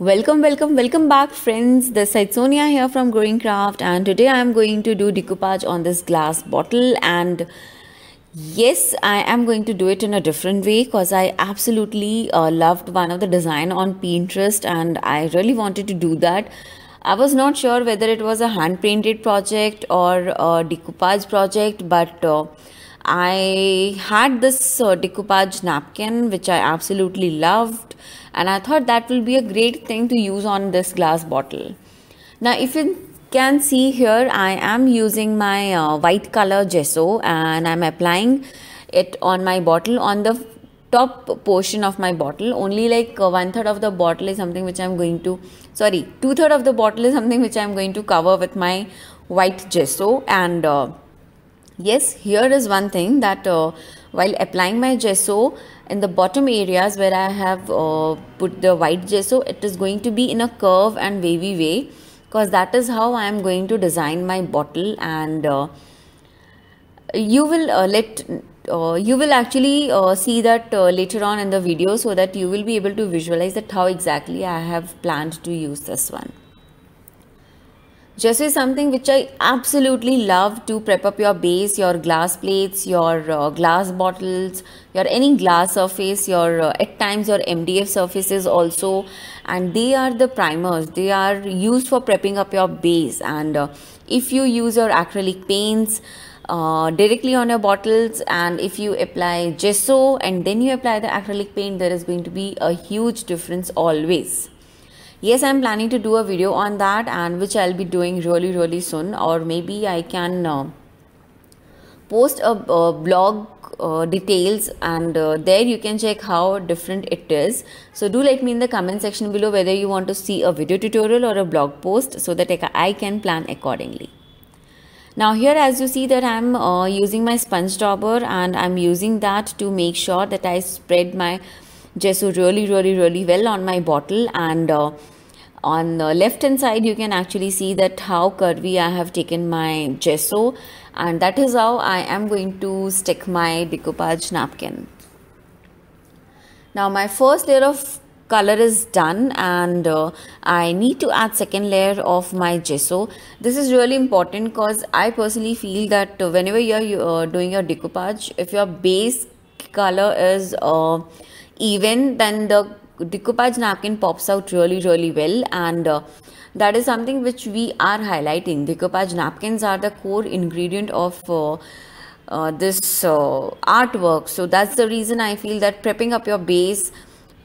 Welcome, welcome, welcome back friends. This is Sonia here from Growing Craft and today I am going to do decoupage on this glass bottle and yes, I am going to do it in a different way because I absolutely uh, loved one of the design on Pinterest and I really wanted to do that. I was not sure whether it was a hand painted project or a decoupage project but uh, I had this uh, decoupage napkin which I absolutely loved and I thought that will be a great thing to use on this glass bottle. Now if you can see here I am using my uh, white color gesso and I'm applying it on my bottle on the top portion of my bottle only like uh, one third of the bottle is something which I'm going to sorry two third of the bottle is something which I'm going to cover with my white gesso and uh, yes here is one thing that uh, while applying my gesso in the bottom areas where I have uh, put the white gesso it is going to be in a curve and wavy way because that is how I am going to design my bottle and uh, you will uh, let uh, you will actually uh, see that later on in the video so that you will be able to visualize that how exactly I have planned to use this one. Gesso is something which I absolutely love to prep up your base, your glass plates, your uh, glass bottles, your any glass surface, your uh, at times your MDF surfaces also, and they are the primers. They are used for prepping up your base, and uh, if you use your acrylic paints. Uh, directly on your bottles and if you apply gesso and then you apply the acrylic paint there is going to be a huge difference always yes i'm planning to do a video on that and which i'll be doing really really soon or maybe i can uh, post a, blog uh, details and uh, there you can check how different it is. So do let me in the comment section below whether you want to see a video tutorial or a blog post so that I can plan accordingly. Now here as you see that I'm uh, using my sponge dauber and I'm using that to make sure that I spread my gesso really really really well on my bottle and uh, on the left hand side you can actually see that how curvy I have taken my gesso and that is how I am going to stick my decoupage napkin. Now my first layer of color is done and uh, I need to add second layer of my gesso. This is really important because I personally feel that whenever you're uh, doing your decoupage, if your base color is uh, even then the decoupage napkin pops out really really well. And uh, that is something which we are highlighting. Decoupage napkins are the core ingredient of uh, uh, this uh, artwork. So that's the reason i feel that prepping up your base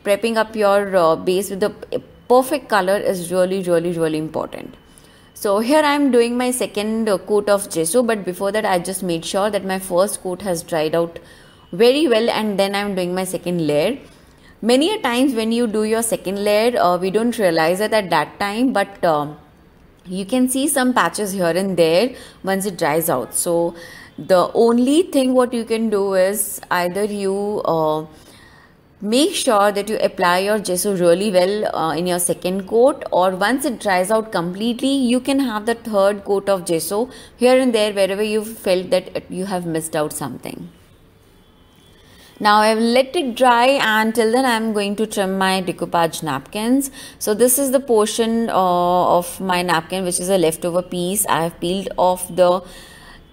prepping up your uh, base with the perfect color is really really really important. So here I am doing my second uh, coat of gesso. But before that I just made sure that my first coat has dried out very well. And then I'm doing my second layer. Many a times when you do your second layer, uh, we don't realize it at that time, but uh, you can see some patches here and there once it dries out. So the only thing what you can do is either you uh, make sure that you apply your gesso really well uh, in your second coat or once it dries out completely you can have the third coat of gesso here and there wherever you felt that you have missed out something now I've let it dry and till then I'm going to trim my decoupage napkins. So this is the portion uh, of my napkin which is a leftover piece. I have peeled off the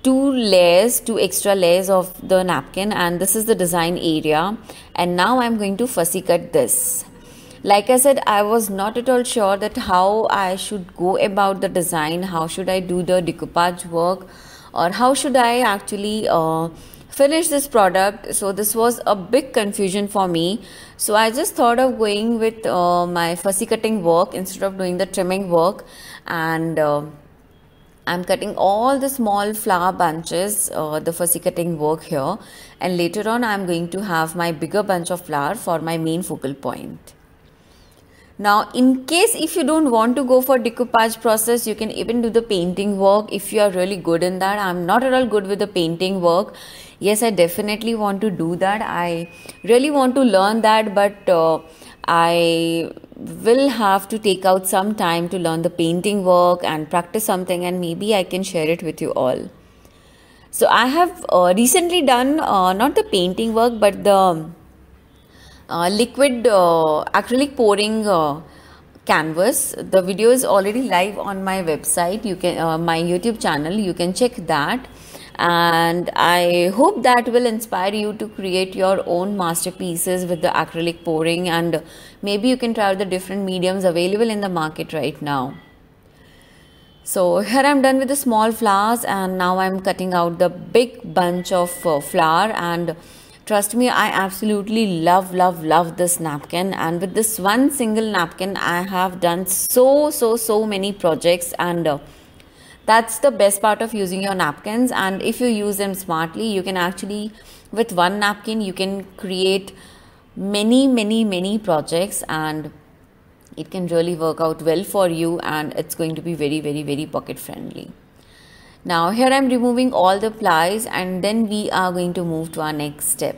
two layers, two extra layers of the napkin and this is the design area. And now I'm going to fussy cut this. Like I said, I was not at all sure that how I should go about the design, how should I do the decoupage work or how should I actually uh, finish this product so this was a big confusion for me. So i just thought of going with uh, my fussy cutting work instead of doing the trimming work. And uh, I'm cutting all the small flower bunches, uh, the fussy cutting work here. And later on I'm going to have my bigger bunch of flower for my main focal point. Now, in case if you don't want to go for decoupage process, you can even do the painting work if you are really good in that. I'm not at all good with the painting work. Yes i definitely want to do that. I really want to learn that but uh, i will have to take out some time to learn the painting work and practice something and maybe i can share it with you all. So i have uh, recently done uh, not the painting work but the liquid uh, acrylic pouring uh, canvas. The video is already live on my website. You can uh, my youtube channel. You can check that. And i hope that will inspire you to create your own masterpieces with the acrylic pouring. And maybe you can try out the different mediums available in the market right now. So here i'm done with the small flowers. And now i'm cutting out the big bunch of uh, flower and trust me i absolutely love love love this napkin. And with this one single napkin i have done so so so many projects. And uh, that's the best part of using your napkins. And if you use them smartly you can actually with one napkin you can create many many many projects. And it can really work out well for you. And it's going to be very very very pocket friendly now here I'm removing all the plies and then we are going to move to our next step.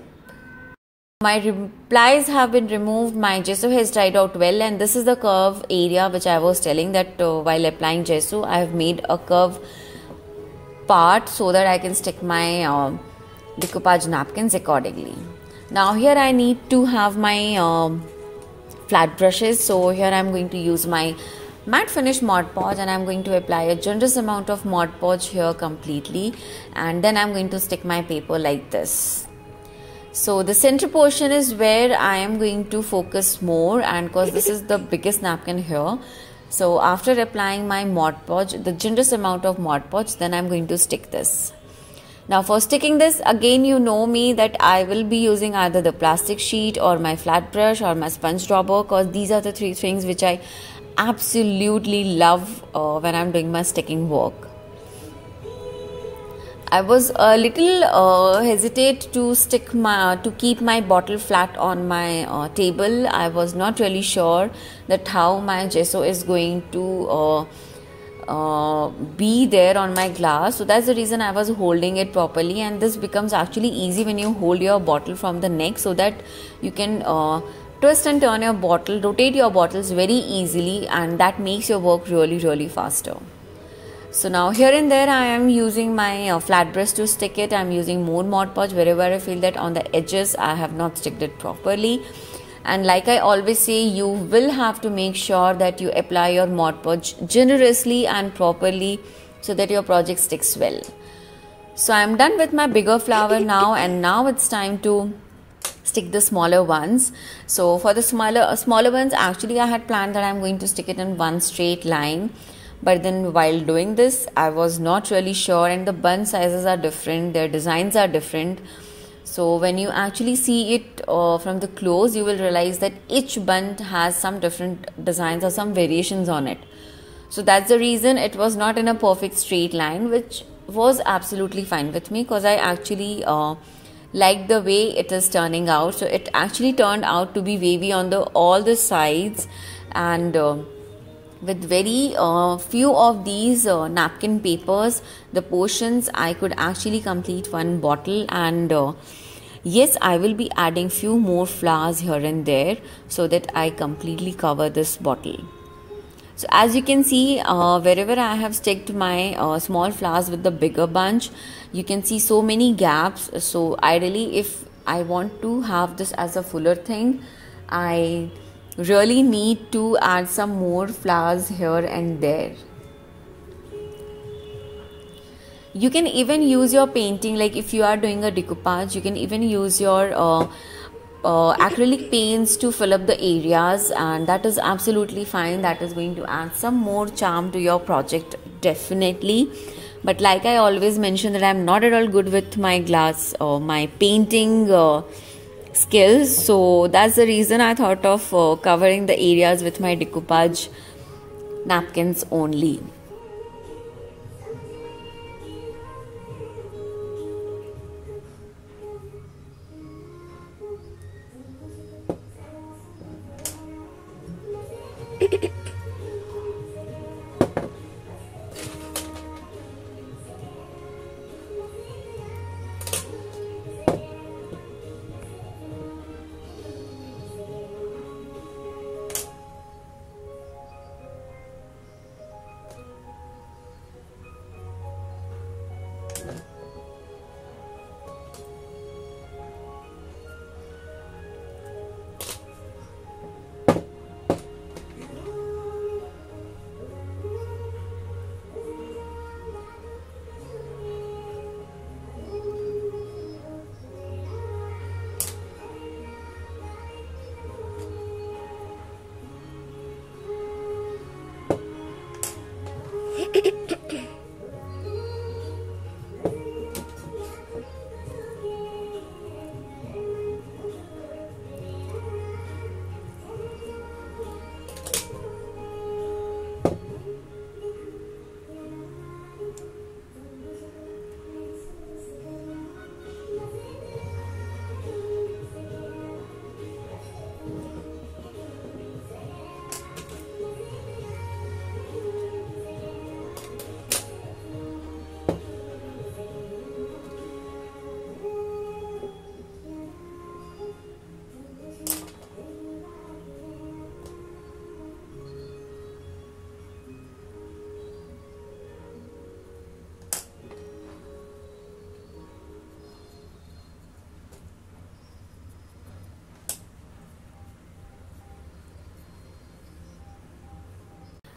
My plies have been removed. My gesso has dried out well and this is the curve area which I was telling that uh, while applying gesso I have made a curve part so that I can stick my uh, decoupage napkins accordingly. Now here I need to have my um, flat brushes. So here I'm going to use my matte finish Mod Podge and I'm going to apply a generous amount of Mod Podge here completely and then I'm going to stick my paper like this. So the center portion is where I am going to focus more and because this is the biggest napkin here. So after applying my Mod Podge the generous amount of Mod Podge then I'm going to stick this. Now for sticking this again you know me that I will be using either the plastic sheet or my flat brush or my sponge dauber because these are the three things which I absolutely love uh, when I'm doing my sticking work. I was a little uh, hesitate to stick my to keep my bottle flat on my uh, table. I was not really sure that how my gesso is going to uh, uh, be there on my glass so that's the reason i was holding it properly and this becomes actually easy when you hold your bottle from the neck so that you can uh, twist and turn your bottle rotate your bottles very easily and that makes your work really really faster. So now here and there I am using my uh, flat brush to stick it. I am using more Mod Podge wherever I feel that on the edges I have not sticked it properly. And like i always say you will have to make sure that you apply your mod podge generously and properly so that your project sticks well. So i'm done with my bigger flower now and now it's time to stick the smaller ones. So for the smaller smaller ones actually i had planned that i'm going to stick it in one straight line. But then while doing this i was not really sure and the bun sizes are different their designs are different. So when you actually see it uh, from the close, you will realize that each bun has some different designs or some variations on it. So that's the reason it was not in a perfect straight line, which was absolutely fine with me because I actually uh, like the way it is turning out. So it actually turned out to be wavy on the all the sides and. Uh, with very uh, few of these uh, napkin papers the portions i could actually complete one bottle and uh, yes i will be adding few more flowers here and there so that i completely cover this bottle so as you can see uh, wherever i have sticked my uh, small flowers with the bigger bunch you can see so many gaps. So ideally if i want to have this as a fuller thing i really need to add some more flowers here and there. You can even use your painting like if you are doing a decoupage you can even use your uh, uh, acrylic paints to fill up the areas and that is absolutely fine. That is going to add some more charm to your project definitely but like i always mention that i'm not at all good with my glass or my painting uh, skills. So that's the reason i thought of uh, covering the areas with my decoupage napkins only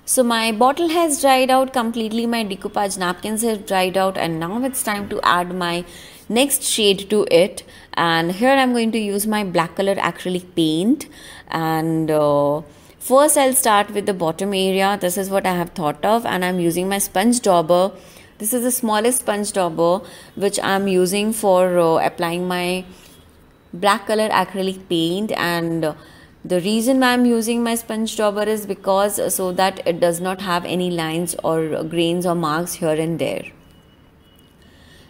So my bottle has dried out completely, my decoupage napkins have dried out and now it's time to add my next shade to it. And here I'm going to use my black color acrylic paint. And uh, first I'll start with the bottom area. This is what I have thought of and I'm using my sponge dauber. This is the smallest sponge dauber which I'm using for uh, applying my black color acrylic paint. And uh, the reason why I'm using my sponge dauber is because uh, so that it does not have any lines or grains or marks here and there.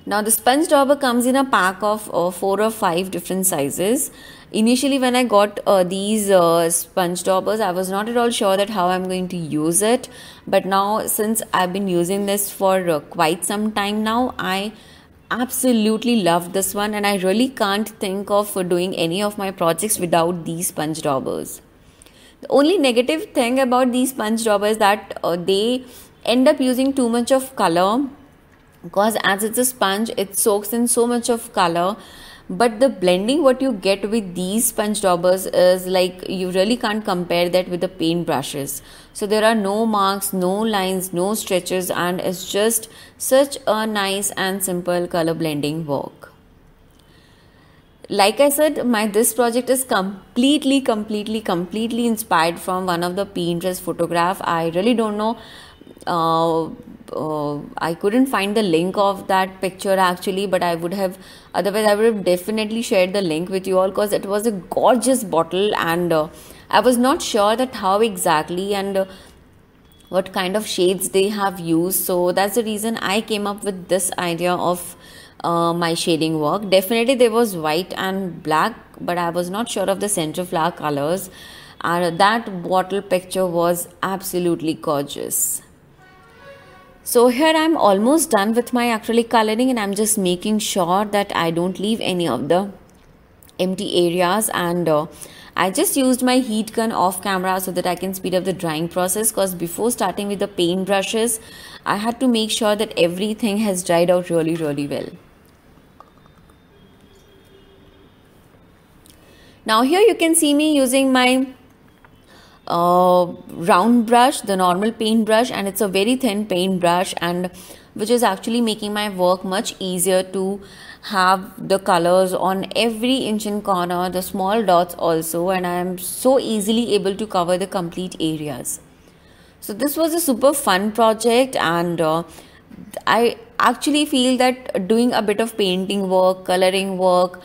Now the sponge dauber comes in a pack of uh, four or five different sizes. Initially when I got uh, these uh, sponge daubers I was not at all sure that how I'm going to use it but now since I've been using this for uh, quite some time now I absolutely loved this one and I really can't think of doing any of my projects without these sponge daubers. The only negative thing about these sponge daubers is that uh, they end up using too much of color because as it's a sponge it soaks in so much of color but the blending what you get with these sponge daubers is like you really can't compare that with the paint brushes so there are no marks no lines no stretches and it's just such a nice and simple color blending work. Like i said my this project is completely completely completely inspired from one of the pinterest photograph. I really don't know uh, uh, I couldn't find the link of that picture actually, but I would have otherwise I would have definitely shared the link with you all because it was a gorgeous bottle and uh, I was not sure that how exactly and uh, what kind of shades they have used. So that's the reason I came up with this idea of uh, my shading work. Definitely there was white and black, but I was not sure of the center flower colors. And that bottle picture was absolutely gorgeous. So here I'm almost done with my acrylic coloring and I'm just making sure that I don't leave any of the empty areas and uh, I just used my heat gun off camera so that I can speed up the drying process because before starting with the paint brushes I had to make sure that everything has dried out really really well. Now here you can see me using my uh, round brush the normal paint brush and it's a very thin paint brush and which is actually making my work much easier to have the colors on every inch and corner the small dots also and I am so easily able to cover the complete areas. So this was a super fun project and uh, I actually feel that doing a bit of painting work coloring work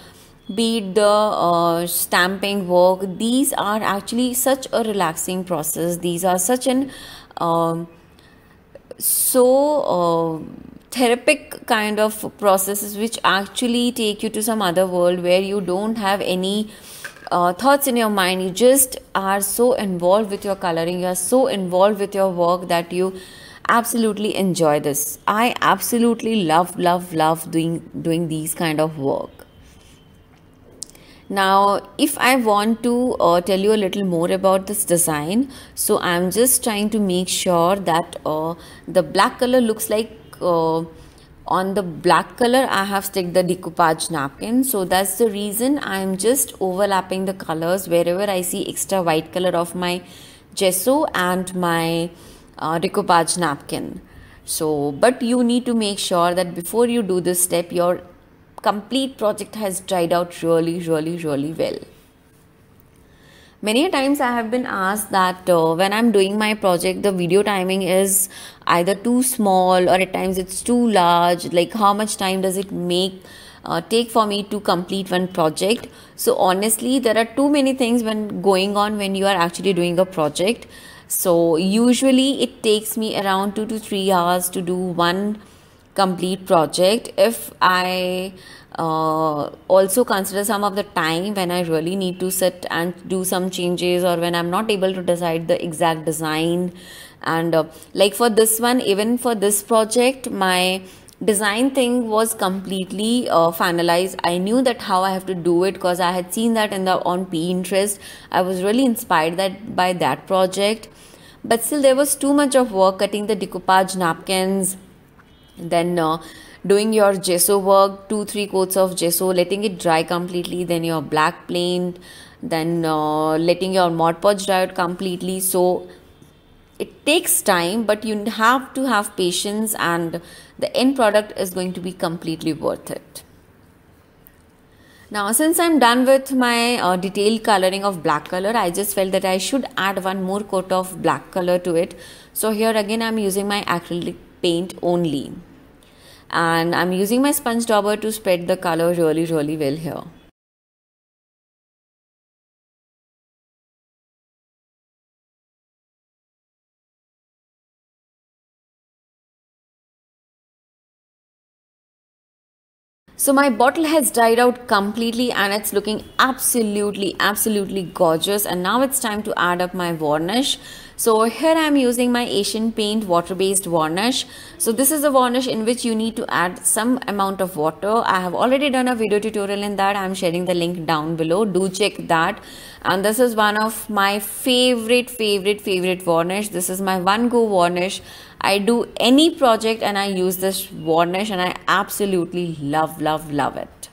be it the uh, stamping work these are actually such a relaxing process. These are such an um, so uh, therapic kind of processes which actually take you to some other world where you don't have any uh, thoughts in your mind. You just are so involved with your coloring. You are so involved with your work that you absolutely enjoy this. I absolutely love love love doing doing these kind of work now if I want to uh, tell you a little more about this design so I'm just trying to make sure that uh, the black color looks like uh, on the black color I have stick the decoupage napkin. So that's the reason I'm just overlapping the colors wherever I see extra white color of my gesso and my uh, decoupage napkin. So but you need to make sure that before you do this step your complete project has dried out really really really well. Many times i have been asked that uh, when i'm doing my project the video timing is either too small or at times it's too large. Like how much time does it make uh, take for me to complete one project? So honestly there are too many things when going on when you are actually doing a project. So usually it takes me around 2 to 3 hours to do one complete project if i uh, also consider some of the time when i really need to sit and do some changes or when i'm not able to decide the exact design. And uh, like for this one even for this project my design thing was completely uh, finalized. I knew that how i have to do it because i had seen that in the on pinterest. I was really inspired that by that project. But still there was too much of work cutting the decoupage napkins then uh, doing your gesso work two three coats of gesso letting it dry completely then your black paint then uh, letting your Mod Podge dry out completely. So it takes time but you have to have patience and the end product is going to be completely worth it. Now since I'm done with my uh, detailed coloring of black color I just felt that I should add one more coat of black color to it. So here again I'm using my acrylic paint only and I'm using my sponge dauber to spread the color really really well here. So my bottle has dried out completely and it's looking absolutely absolutely gorgeous and now it's time to add up my varnish. So here I am using my Asian Paint water-based varnish. So this is a varnish in which you need to add some amount of water. I have already done a video tutorial in that. I am sharing the link down below. Do check that. And this is one of my favorite, favorite, favorite varnish. This is my One Go varnish. I do any project and I use this varnish and I absolutely love, love, love it.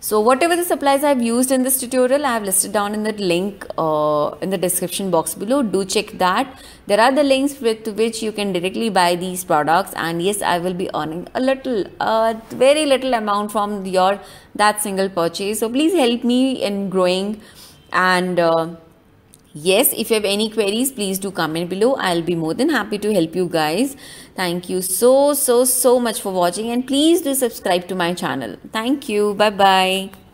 So whatever the supplies I've used in this tutorial, I have listed down in the link uh, in the description box below. Do check that. There are the links with which you can directly buy these products and yes, I will be earning a little, a very little amount from your that single purchase. So please help me in growing and uh, yes if you have any queries please do comment below. I'll be more than happy to help you guys. Thank you so so so much for watching and please do subscribe to my channel. Thank you. Bye bye